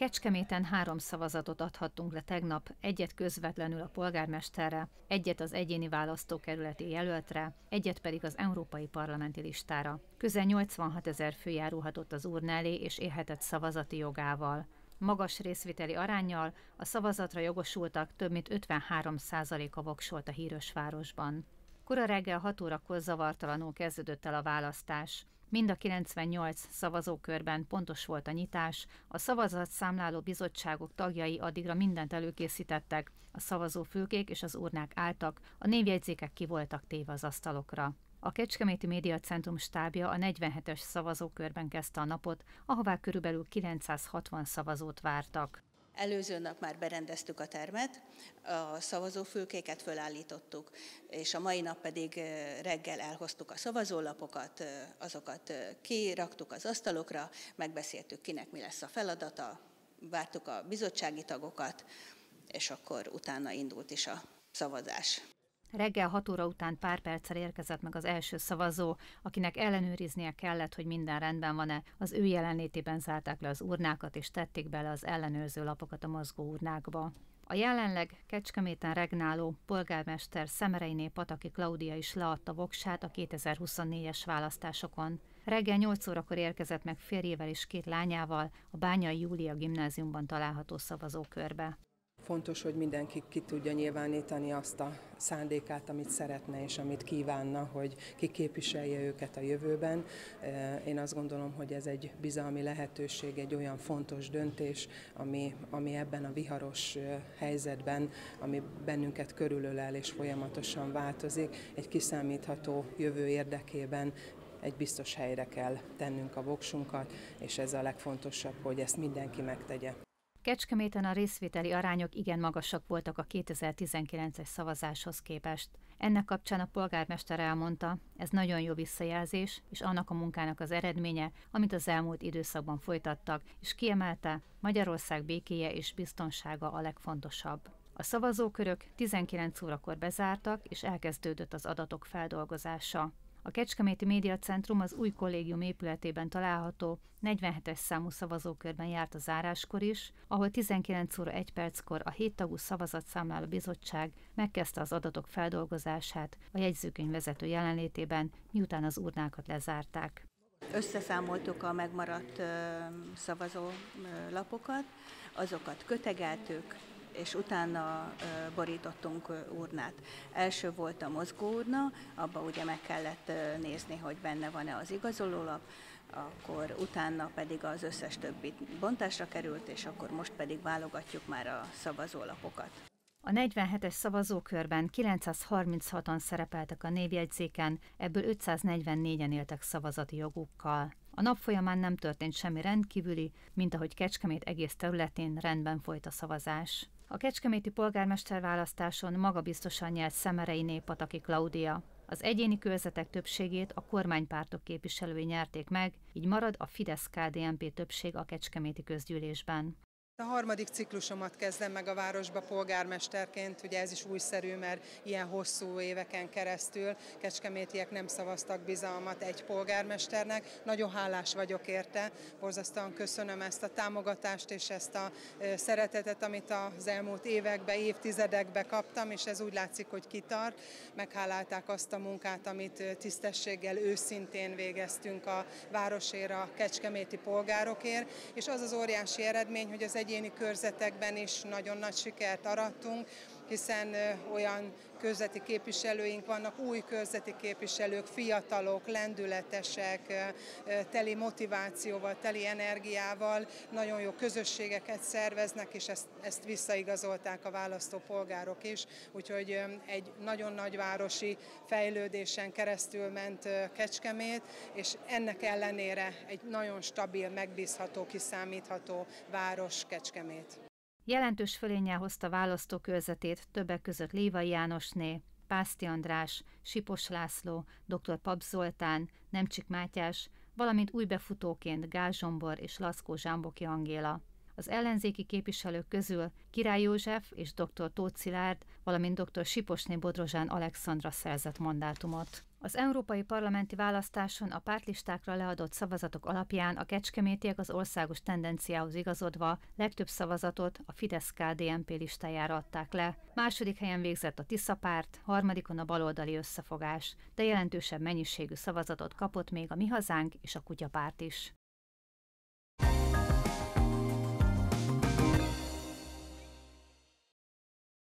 Kecskeméten három szavazatot adhattunk le tegnap, egyet közvetlenül a polgármesterre, egyet az egyéni választókerületi jelöltre, egyet pedig az európai parlamenti listára. Közel 86 ezer fő járulhatott az urna elé és élhetett szavazati jogával. Magas részviteli arányjal a szavazatra jogosultak több mint 53% a voksolt a híres városban. Kora reggel 6 órakor zavartalanul kezdődött el a választás. Mind a 98 szavazókörben pontos volt a nyitás, a szavazatszámláló bizottságok tagjai addigra mindent előkészítettek, a szavazófülkék és az urnák álltak, a névjegyzékek ki voltak téve az asztalokra. A Kecskeméti Média Centrum stábja a 47-es szavazókörben kezdte a napot, ahová körülbelül 960 szavazót vártak. Előző nap már berendeztük a termet, a szavazófülkéket fölállítottuk, és a mai nap pedig reggel elhoztuk a szavazólapokat, azokat kiraktuk az asztalokra, megbeszéltük kinek mi lesz a feladata, vártuk a bizottsági tagokat, és akkor utána indult is a szavazás. Reggel 6 óra után pár perccel érkezett meg az első szavazó, akinek ellenőriznie kellett, hogy minden rendben van-e. Az ő jelenlétében zárták le az urnákat, és tették bele az ellenőrző lapokat a mozgó urnákba. A jelenleg Kecskeméten regnáló polgármester Szemereiné Pataki Klaudia is leadta voksát a 2024-es választásokon. Reggel 8 órakor érkezett meg férjével és két lányával a Bányai Júlia gimnáziumban található szavazókörbe. Fontos, hogy mindenki ki tudja nyilvánítani azt a szándékát, amit szeretne és amit kívánna, hogy ki képviselje őket a jövőben. Én azt gondolom, hogy ez egy bizalmi lehetőség, egy olyan fontos döntés, ami, ami ebben a viharos helyzetben, ami bennünket körülölel és folyamatosan változik, egy kiszámítható jövő érdekében egy biztos helyre kell tennünk a voksunkat, és ez a legfontosabb, hogy ezt mindenki megtegye. Kecskeméten a részvételi arányok igen magasak voltak a 2019-es szavazáshoz képest. Ennek kapcsán a polgármester elmondta, ez nagyon jó visszajelzés, és annak a munkának az eredménye, amit az elmúlt időszakban folytattak, és kiemelte, Magyarország békéje és biztonsága a legfontosabb. A szavazókörök 19 órakor bezártak, és elkezdődött az adatok feldolgozása. A Kecskeméti Média Centrum az új kollégium épületében található 47-es számú szavazókörben járt a záráskor is, ahol 19 óra 1 perckor a héttagú szavazatszámláló bizottság megkezdte az adatok feldolgozását a jegyzőkönyv vezető jelenlétében, miután az urnákat lezárták. Összeszámoltuk a megmaradt szavazólapokat, azokat kötegeltük, és utána borítottunk urnát. Első volt a mozgóurna, abba ugye meg kellett nézni, hogy benne van-e az igazolólap, akkor utána pedig az összes többi bontásra került, és akkor most pedig válogatjuk már a szavazólapokat. A 47-es szavazókörben 936-an szerepeltek a névjegyzéken, ebből 544-en éltek szavazati jogukkal. A nap folyamán nem történt semmi rendkívüli, mint ahogy Kecskemét egész területén rendben folyt a szavazás. A kecskeméti polgármester választáson magabiztosan nyert Szemerei Pataki Klaudia. Az egyéni körzetek többségét a kormánypártok képviselői nyerték meg, így marad a Fidesz-KDNP többség a kecskeméti közgyűlésben. A harmadik ciklusomat kezdem meg a városba polgármesterként, ugye ez is újszerű, mert ilyen hosszú éveken keresztül kecskemétiek nem szavaztak bizalmat egy polgármesternek. Nagyon hálás vagyok érte, borzasztóan köszönöm ezt a támogatást és ezt a szeretetet, amit az elmúlt években, évtizedekben kaptam, és ez úgy látszik, hogy kitart. Meghálálták azt a munkát, amit tisztességgel, őszintén végeztünk a városért, a kecskeméti polgárokért, és az az óriási eredmény, hogy az egy egyéni körzetekben is nagyon nagy sikert arattunk, hiszen olyan körzeti képviselőink vannak, új körzeti képviselők, fiatalok, lendületesek, teli motivációval, teli energiával, nagyon jó közösségeket szerveznek, és ezt, ezt visszaigazolták a választópolgárok is, úgyhogy egy nagyon nagy városi fejlődésen keresztül ment Kecskemét, és ennek ellenére egy nagyon stabil, megbízható, kiszámítható város Kecskemét. Jelentős fölénnyel hozta választókörzetét többek között Lévai Jánosné, Pászti András, Sipos László, dr. Pap Zoltán, Nemcsik Mátyás, valamint új befutóként Gál Zsombor és Laszkó Zsámboki Angéla. Az ellenzéki képviselők közül Király József és dr. Tóth Szilárd, valamint dr. Siposné Bodrozsán Alexandra szerzett mandátumot. Az európai parlamenti választáson a pártlistákra leadott szavazatok alapján a kecskemétiek az országos tendenciához igazodva legtöbb szavazatot a Fidesz-KDNP listájára adták le. Második helyen végzett a Tisza párt, harmadikon a baloldali összefogás, de jelentősebb mennyiségű szavazatot kapott még a Mi Hazánk és a Kutyapárt is.